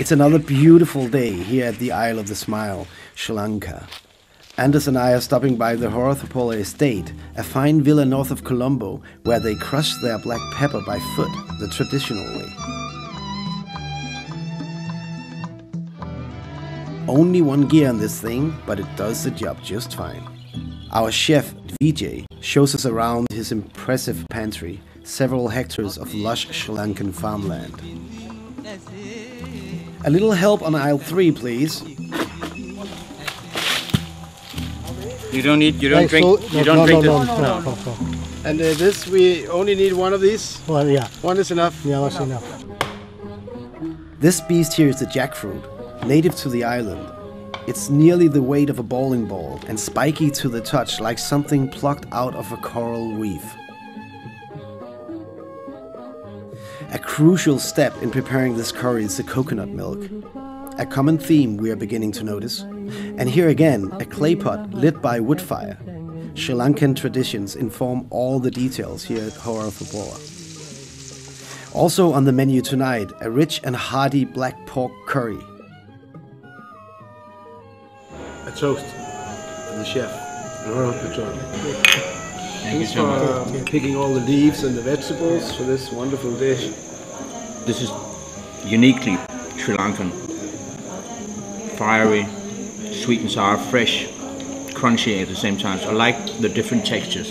It's another beautiful day here at the Isle of the Smile, Sri Lanka. Anders and I are stopping by the Horathapola Estate, a fine villa north of Colombo, where they crush their black pepper by foot, the traditional way. Only one gear on this thing, but it does the job just fine. Our chef, Vijay, shows us around his impressive pantry, several hectares of lush Sri Lankan farmland. A little help on aisle 3, please. You don't need. You don't Hey, drink. so- you don't no, drink no, this. no, no, no, no. And uh, this, we only need one of these. Well, yeah, One is enough. yeah, that's enough. This beast here is the jackfruit, native to the island. It's nearly the weight of a bowling ball and spiky to the touch like something plucked out of a coral reef. A crucial step in preparing this curry is the coconut milk. A common theme we are beginning to notice. And here again, a clay pot lit by wood fire. Sri Lankan traditions inform all the details here at Horathapola. Also on the menu tonight, a rich and hearty black pork curry. A toast to the chef. Ronald Petroni. Thank you Thanks so for uh, picking all the leaves and the vegetables for this wonderful dish. This is uniquely Sri Lankan. Fiery, sweet and sour, fresh, crunchy at the same time. So I like the different textures.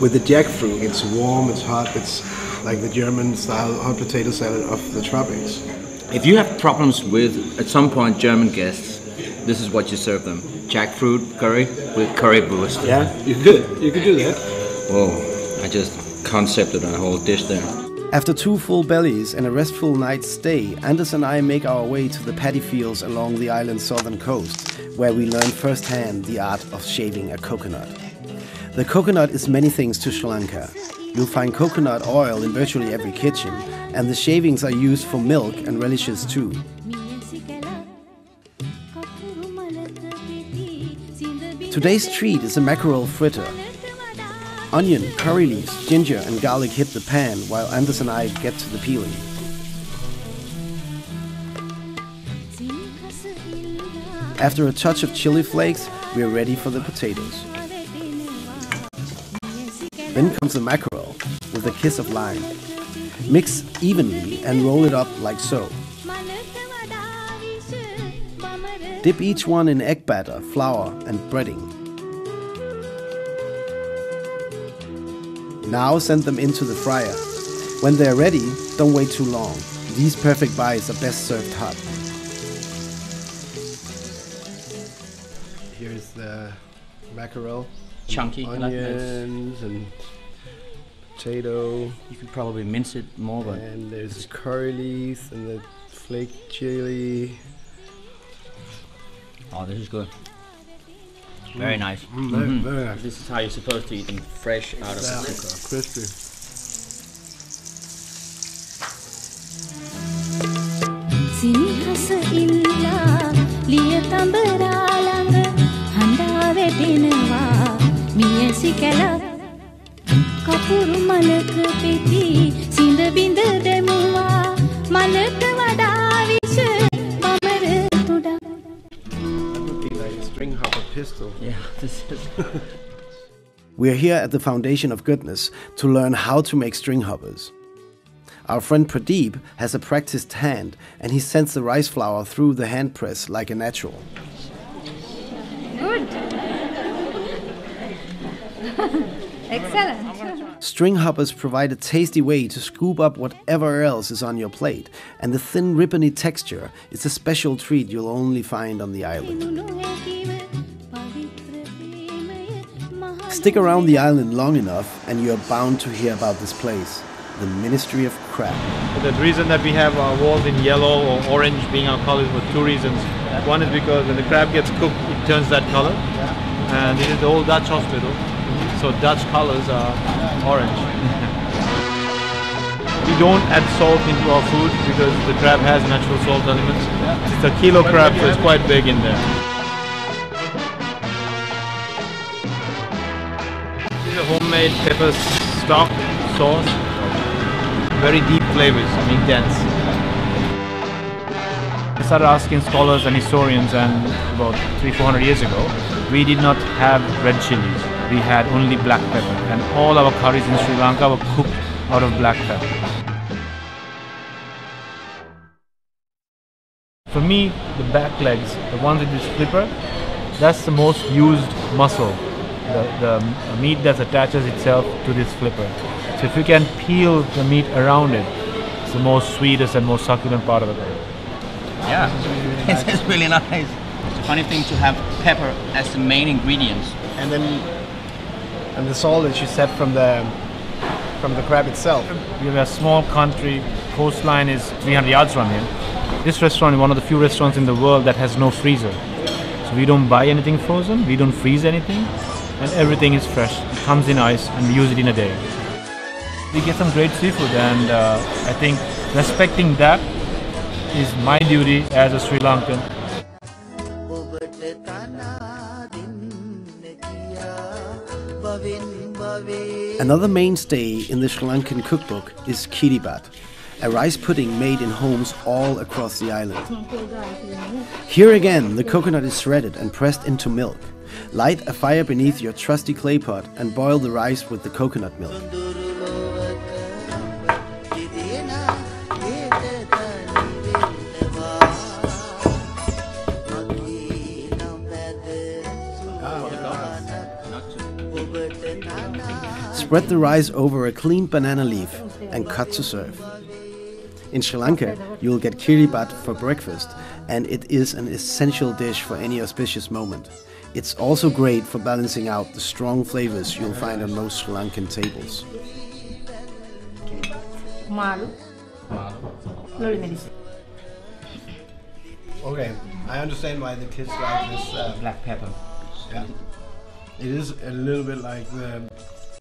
With the jackfruit, it's warm, it's hot, it's like the German style hot potato salad of the tropics. If you have problems with at some point German guests, this is what you serve them: jackfruit curry with currywurst. Yeah, you could. You could do that. Whoa! I just concepted a whole dish there. After two full bellies and a restful night's stay, Anders and I make our way to the paddy fields along the island's southern coast, where we learn firsthand the art of shaving a coconut. The coconut is many things to Sri Lanka. You'll find coconut oil in virtually every kitchen, and the shavings are used for milk and relishes too. Today's treat is a mackerel fritter. Onion, curry leaves, ginger, and garlic hit the pan while Anders and I get to the peeling. After a touch of chili flakes, we are ready for the potatoes. Then comes the mackerel with a kiss of lime. Mix evenly and roll it up like so. Dip each one in egg batter, flour, and breading. Now send them into the fryer. When they're ready, don't wait too long. These perfect bites are best served hot. Here's the mackerel, Chunky. I like onions, and potato. You could probably mince it more, but And there's the curry leaves and the flake chili. oh, this is good. Very nice. Very, Mhm. very nice. This is how you're supposed to eat them, fresh out of the Yeah, cooker. crispy. සිනිහස ඉල්ලා ලිය තඹරා ළඟ හඬා වැටෙනවා මියසි කැල කපුරු මලක පෙති සිඳ බිඳ දැමුවා මලට Pistol. Yeah, this is. We are here at the Foundation of Goodness to learn how to make string hoppers. Our friend Pradeep has a practiced hand and he sends the rice flour through the hand press like a natural. Good. Excellent. String hoppers provide a tasty way to scoop up whatever else is on your plate, and the thin ribbony texture is a special treat you'll only find on the island. Stick around the island long enough and you're bound to hear about this place, the Ministry of Crab. The reason that we have our walls in yellow or orange being our colors for two reasons. One is because when the crab gets cooked, it turns that color. And this is the old Dutch hospital. So Dutch colors are orange. we don't add salt into our food because the crab has natural salt elements. It's a kilo crab, so it's quite big in there. Homemade pepper stock sauce very deep flavors, I mean dense. I started asking scholars and historians, and about three, four hundred years ago, we did not have red chilies. We had only black pepper, and all our curries in Sri Lanka were cooked out of black pepper. For me, the back legs, the ones with this flipper, that's the most used muscle. The, the meat that attaches itself to this flipper. So if you can peel the meat around it, it's the most sweetest and most succulent part of the curry. Yeah, it's, it's really nice. It's a funny thing to have pepper as the main ingredients. And then, and the salt that you set from the from the crab itself. We have a small country, coastline is 300 yards from here. This restaurant is one of the few restaurants in the world that has no freezer. So we don't buy anything frozen, we don't freeze anything, and everything is fresh. It comes in ice and we use it in a day. We get some great seafood, and uh, I think respecting that is my duty as a Sri Lankan. Another mainstay in the Sri Lankan cookbook is kiribat, a rice pudding made in homes all across the island. Here again, the coconut is shredded and pressed into milk. Light a fire beneath your trusty clay pot and boil the rice with the coconut milk. Spread the rice over a clean banana leaf and cut to serve. In Sri Lanka, you'll get kiribat for breakfast, and it is an essential dish for any auspicious moment. It's also great for balancing out the strong flavors you'll find on most Sri Lankan tables. Malu. Okay, I understand why the kids like this uh, black pepper. Yeah. It is a little bit like the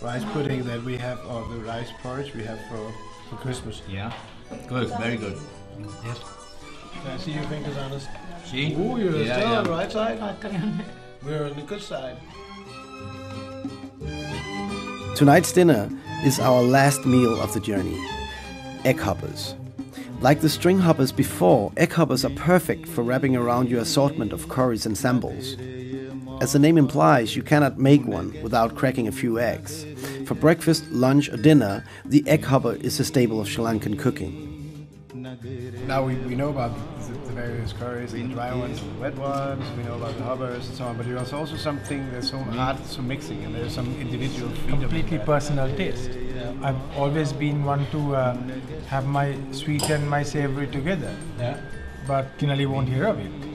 rice pudding that we have, or the rice porridge we have for, for Christmas. Yeah. Good, very good. Yes. Can I see your fingers, honest? See? Ooh, you're yeah, still yeah. on the right side. We're on the good side. Tonight's dinner is our last meal of the journey egg hoppers. Like the string hoppers before, egg hoppers are perfect for wrapping around your assortment of curries and sambals. As the name implies, you cannot make one without cracking a few eggs. For breakfast, lunch, or dinner, the egg hopper is a staple of Sri Lankan cooking. Now we, we know about the, various curries, the dry ones, the wet ones, we know about the hoppers and so on, but there's also something that's so hard, so mixing, and there's some individual freedom. completely personal taste. I've always been one to uh, have my sweet and my savory together, Yeah. but Kinali won't hear of it.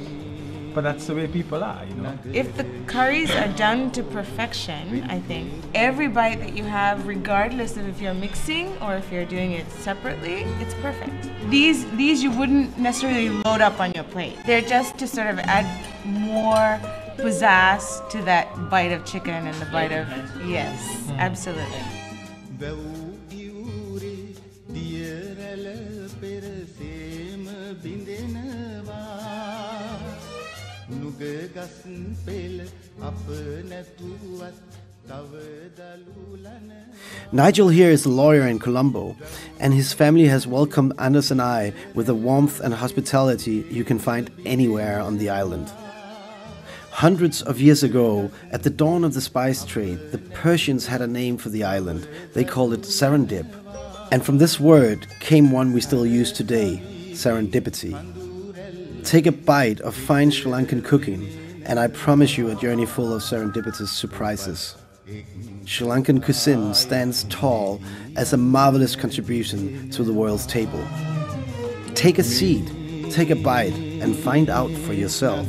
But that's the way people are, you know. If the curries are done to perfection, I think every bite that you have, regardless of if you're mixing or if you're doing it separately, it's perfect. These these you wouldn't necessarily load up on your plate. They're just to sort of add more pizzazz to that bite of chicken and the bite of yes, mm-hmm. absolutely. Nigel here is a lawyer in Colombo, and his family has welcomed Anders and I with a warmth and hospitality you can find anywhere on the island. Hundreds of years ago, at the dawn of the spice trade, the Persians had a name for the island. They called it Serendip. And from this word came one we still use today serendipity. Take a bite of fine Sri Lankan cooking, and I promise you a journey full of serendipitous surprises. Sri Lankan cuisine stands tall as a marvelous contribution to the world's table. Take a seat, take a bite, and find out for yourself.